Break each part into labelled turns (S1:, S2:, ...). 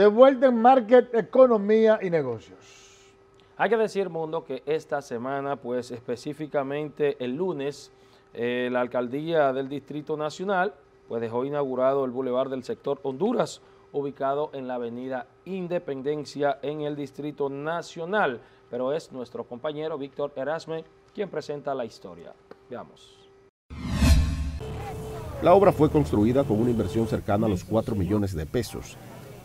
S1: De vuelta en Market, Economía y Negocios.
S2: Hay que decir, Mundo, que esta semana, pues específicamente el lunes, eh, la alcaldía del Distrito Nacional pues dejó inaugurado el bulevar del sector Honduras, ubicado en la avenida Independencia en el Distrito Nacional. Pero es nuestro compañero Víctor Erasme quien presenta la historia. Veamos.
S3: La obra fue construida con una inversión cercana a los 4 millones de pesos.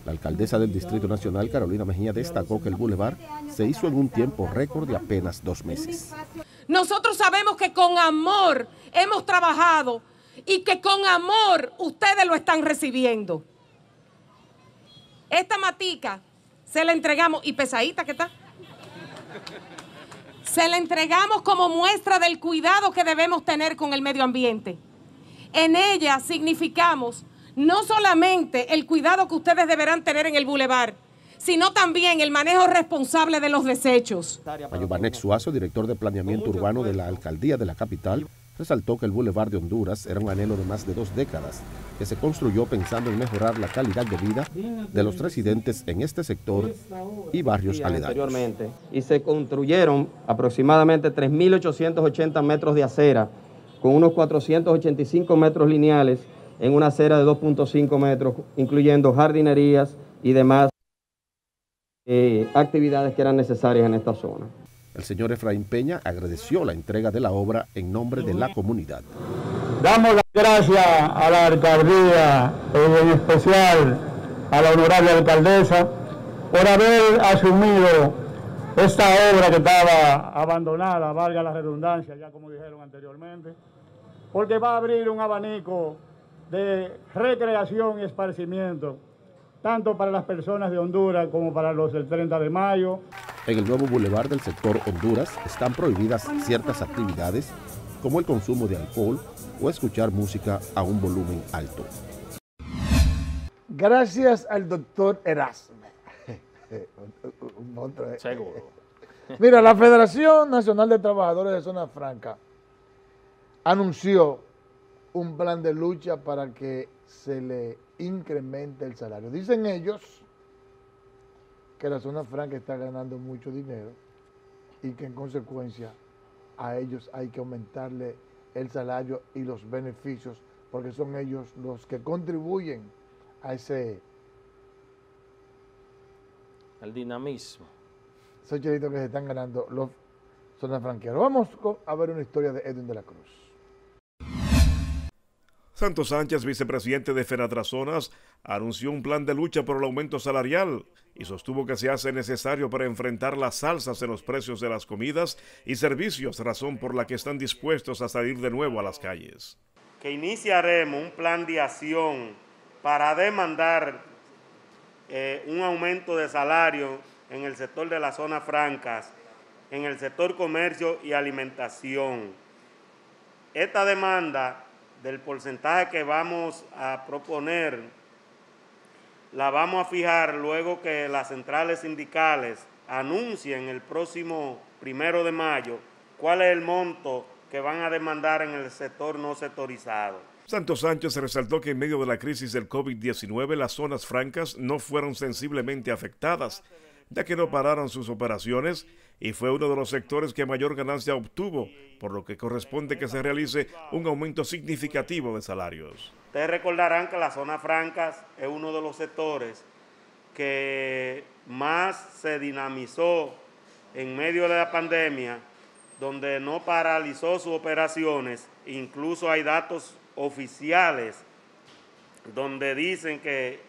S3: La alcaldesa del Distrito Nacional, Carolina Mejía, destacó que el bulevar se hizo en un tiempo récord de apenas dos meses.
S4: Nosotros sabemos que con amor hemos trabajado y que con amor ustedes lo están recibiendo. Esta matica se la entregamos, y pesadita que está, se la entregamos como muestra del cuidado que debemos tener con el medio ambiente. En ella significamos no solamente el cuidado que ustedes deberán tener en el bulevar, sino también el manejo responsable de los desechos.
S3: Mayobanek Suazo, director de planeamiento urbano de la alcaldía de la capital, resaltó que el Boulevard de Honduras era un anhelo de más de dos décadas, que se construyó pensando en mejorar la calidad de vida de los residentes en este sector y barrios aledaños.
S5: Y se construyeron aproximadamente 3.880 metros de acera, con unos 485 metros lineales en una acera de 2.5 metros, incluyendo jardinerías y demás eh, actividades que eran necesarias en esta zona.
S3: El señor Efraín Peña agradeció la entrega de la obra en nombre de la comunidad.
S6: Damos las gracias a la alcaldía, en especial a la honorable alcaldesa, por haber asumido esta obra que estaba abandonada, valga la redundancia, ya como dijeron anteriormente, porque va a abrir un abanico de recreación y esparcimiento tanto para las personas de Honduras como para los del 30 de mayo.
S3: En el nuevo bulevar del sector Honduras están prohibidas ciertas actividades como el consumo de alcohol o escuchar música a un volumen alto.
S1: Gracias al doctor Erasme.
S2: Eh. Seguro.
S1: Mira, la Federación Nacional de Trabajadores de Zona Franca anunció un plan de lucha para que se le incremente el salario. Dicen ellos que la zona franca está ganando mucho dinero y que en consecuencia a ellos hay que aumentarle el salario y los beneficios porque son ellos los que contribuyen a ese...
S2: El dinamismo.
S1: Esos chelitos que se están ganando los zonas franqueros. Vamos a ver una historia de Edwin de la Cruz.
S7: Santos Sánchez, vicepresidente de Fenatrazonas, anunció un plan de lucha por el aumento salarial y sostuvo que se hace necesario para enfrentar las alzas en los precios de las comidas y servicios, razón por la que están dispuestos a salir de nuevo a las calles.
S8: Que iniciaremos un plan de acción para demandar eh, un aumento de salario en el sector de las zonas francas, en el sector comercio y alimentación. Esta demanda del porcentaje que vamos a proponer, la vamos a fijar luego que las centrales sindicales anuncien el próximo primero de mayo cuál es el monto que van a demandar en el sector no sectorizado.
S7: Santos Sánchez resaltó que en medio de la crisis del COVID-19 las zonas francas no fueron sensiblemente afectadas, ya que no pararon sus operaciones y fue uno de los sectores que mayor ganancia obtuvo, por lo que corresponde que se realice un aumento significativo de salarios.
S8: Ustedes recordarán que la zona francas es uno de los sectores que más se dinamizó en medio de la pandemia, donde no paralizó sus operaciones, incluso hay datos oficiales donde dicen que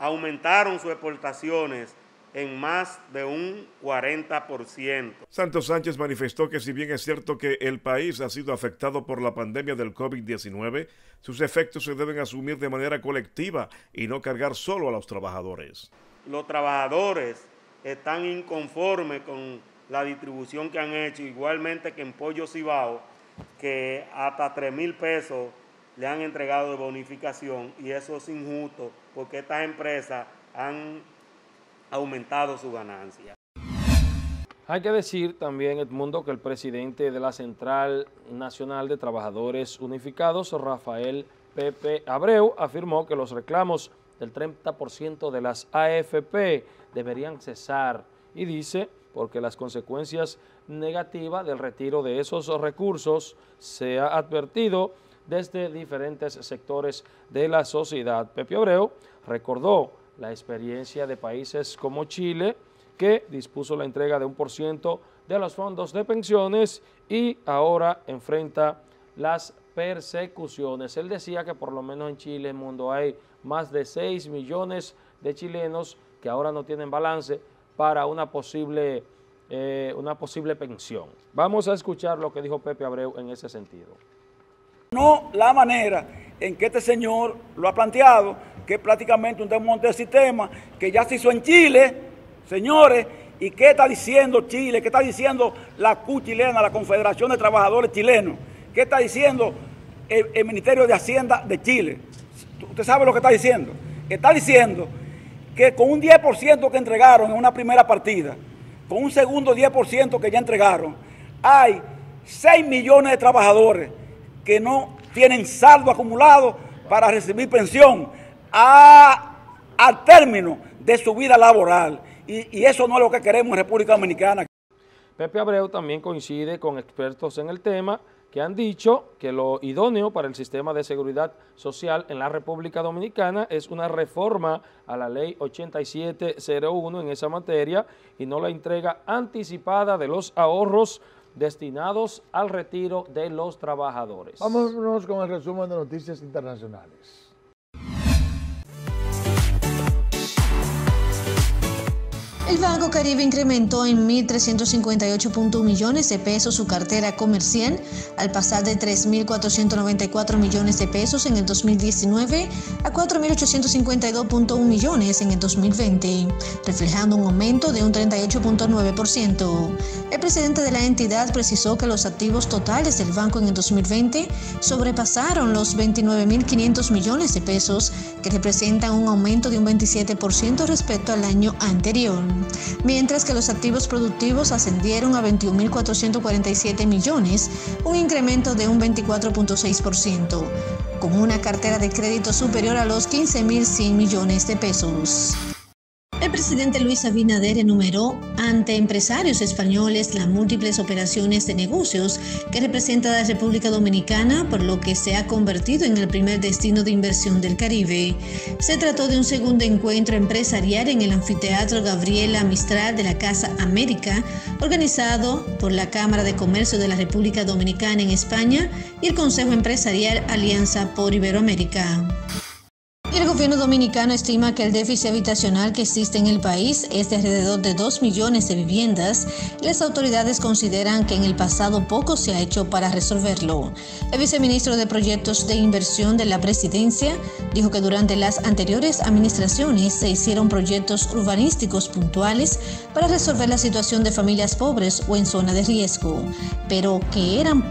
S8: aumentaron sus exportaciones en más de un 40%.
S7: Santos Sánchez manifestó que si bien es cierto que el país ha sido afectado por la pandemia del COVID-19, sus efectos se deben asumir de manera colectiva y no cargar solo a los trabajadores.
S8: Los trabajadores están inconformes con la distribución que han hecho, igualmente que en Pollo Cibao, que hasta 3 mil pesos le han entregado de bonificación y eso es injusto porque estas empresas han aumentado su ganancia.
S2: Hay que decir también, Edmundo, que el presidente de la Central Nacional de Trabajadores Unificados, Rafael Pepe Abreu, afirmó que los reclamos del 30% de las AFP deberían cesar y dice porque las consecuencias negativas del retiro de esos recursos se ha advertido desde diferentes sectores de la sociedad. Pepe Abreu recordó la experiencia de países como Chile, que dispuso la entrega de un por ciento de los fondos de pensiones y ahora enfrenta las persecuciones. Él decía que por lo menos en Chile, en mundo, hay más de 6 millones de chilenos que ahora no tienen balance para una posible, eh, una posible pensión. Vamos a escuchar lo que dijo Pepe Abreu en ese sentido.
S9: No la manera en que este señor lo ha planteado, que es prácticamente un desmonte del sistema, que ya se hizo en Chile, señores, ¿y qué está diciendo Chile? ¿Qué está diciendo la CU chilena, la Confederación de Trabajadores Chilenos? ¿Qué está diciendo el, el Ministerio de Hacienda de Chile? Usted sabe lo que está diciendo. Está diciendo que con un 10% que entregaron en una primera partida, con un segundo 10% que ya entregaron, hay 6 millones de trabajadores que no tienen saldo acumulado para recibir pensión a, al término de su vida laboral. Y, y eso no es lo que queremos en República Dominicana.
S2: Pepe Abreu también coincide con expertos en el tema que han dicho que lo idóneo para el sistema de seguridad social en la República Dominicana es una reforma a la ley 8701 en esa materia y no la entrega anticipada de los ahorros destinados al retiro de los trabajadores.
S1: Vámonos con el resumen de noticias internacionales.
S10: El Banco Caribe incrementó en 1.358.1 millones de pesos su cartera comercial al pasar de 3.494 millones de pesos en el 2019 a 4.852.1 millones en el 2020, reflejando un aumento de un 38.9%. El presidente de la entidad precisó que los activos totales del banco en el 2020 sobrepasaron los 29.500 millones de pesos, que representan un aumento de un 27% respecto al año anterior mientras que los activos productivos ascendieron a 21.447 millones, un incremento de un 24.6%, con una cartera de crédito superior a los 15.100 millones de pesos. Presidente Luis Abinader enumeró ante empresarios españoles las múltiples operaciones de negocios que representa la República Dominicana, por lo que se ha convertido en el primer destino de inversión del Caribe. Se trató de un segundo encuentro empresarial en el anfiteatro Gabriela Mistral de la Casa América, organizado por la Cámara de Comercio de la República Dominicana en España y el Consejo Empresarial Alianza por Iberoamérica. El gobierno dominicano estima que el déficit habitacional que existe en el país es de alrededor de 2 millones de viviendas las autoridades consideran que en el pasado poco se ha hecho para resolverlo. El viceministro de Proyectos de Inversión de la Presidencia dijo que durante las anteriores administraciones se hicieron proyectos urbanísticos puntuales para resolver la situación de familias pobres o en zona de riesgo, pero que eran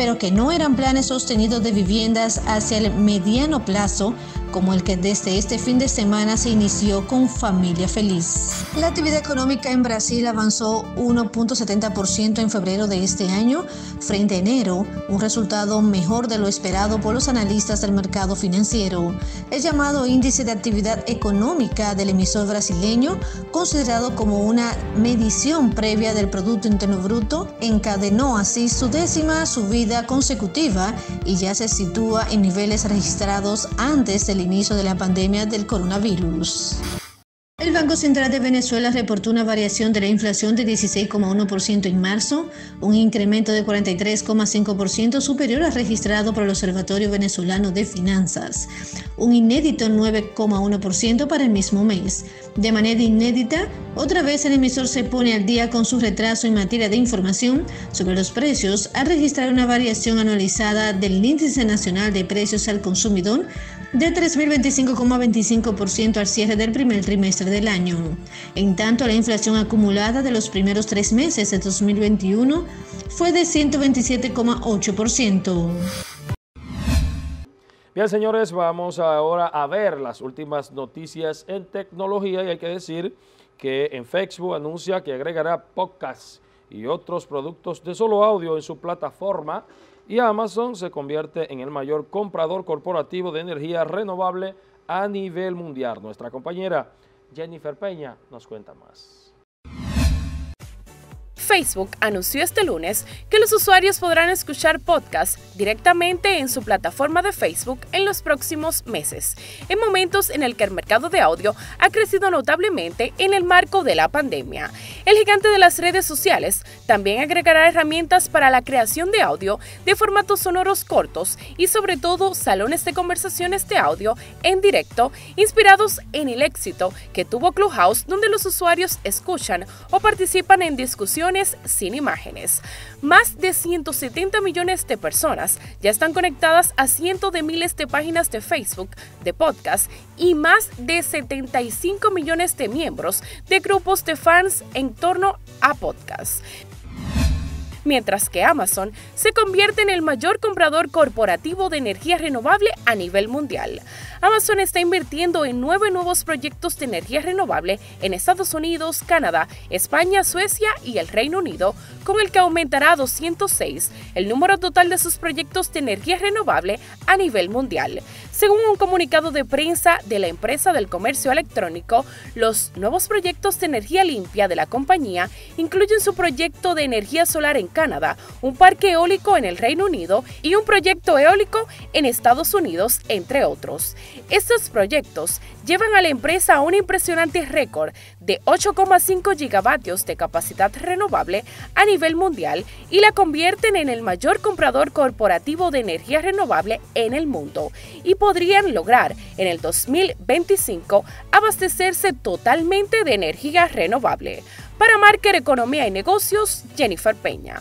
S10: pero que no eran planes sostenidos de viviendas hacia el mediano plazo como el que desde este fin de semana se inició con Familia Feliz. La actividad económica en Brasil avanzó 1.70% en febrero de este año frente a enero, un resultado mejor de lo esperado por los analistas del mercado financiero. El llamado índice de actividad económica del emisor brasileño, considerado como una medición previa del Producto Interno Bruto, encadenó así su décima subida consecutiva y ya se sitúa en niveles registrados antes del inicio de la pandemia del coronavirus. El Banco Central de Venezuela reportó una variación de la inflación de 16,1% en marzo, un incremento de 43,5% superior al registrado por el Observatorio Venezolano de Finanzas, un inédito 9,1% para el mismo mes. De manera inédita, otra vez el emisor se pone al día con su retraso en materia de información sobre los precios al registrar una variación anualizada del Índice Nacional de Precios al Consumidor de 3.025,25% al cierre del primer trimestre del año. En tanto, la inflación acumulada de los primeros tres meses de 2021 fue de 127,8%.
S2: Bien, señores, vamos ahora a ver las últimas noticias en tecnología y hay que decir que en Facebook anuncia que agregará podcasts y otros productos de solo audio en su plataforma y Amazon se convierte en el mayor comprador corporativo de energía renovable
S11: a nivel mundial. Nuestra compañera Jennifer Peña nos cuenta más.
S2: Facebook anunció este lunes que los usuarios podrán escuchar podcasts directamente en su plataforma de Facebook en los próximos meses, en momentos en el que el mercado de audio ha crecido notablemente en el marco de la pandemia. El gigante de las redes sociales también agregará herramientas para la creación de audio de formatos sonoros cortos y sobre todo salones de conversaciones de audio en directo inspirados en el éxito que tuvo Clubhouse donde los usuarios escuchan o participan en discusiones sin imágenes. Más de 170 millones de personas ya están conectadas a cientos de miles de páginas de Facebook, de podcast y más de 75 millones de miembros de grupos de fans en torno a podcast mientras que Amazon se convierte en el mayor comprador corporativo de energía renovable a nivel mundial. Amazon está invirtiendo en nueve nuevos proyectos de energía renovable en Estados Unidos, Canadá, España, Suecia y el Reino Unido, con el que aumentará a 206 el número total de sus proyectos de energía renovable a nivel mundial. Según un comunicado de prensa de la empresa del comercio electrónico, los nuevos proyectos de energía limpia de la compañía incluyen su proyecto de energía solar en Canadá, un parque eólico en el Reino Unido y un proyecto eólico en Estados Unidos, entre otros. Estos proyectos llevan a la empresa a un impresionante récord de 8,5 gigavatios de capacidad renovable a nivel mundial y la convierten en el mayor comprador corporativo de energía renovable en el mundo podrían lograr en el 2025 abastecerse totalmente de energía renovable. Para Marker Economía y Negocios, Jennifer Peña.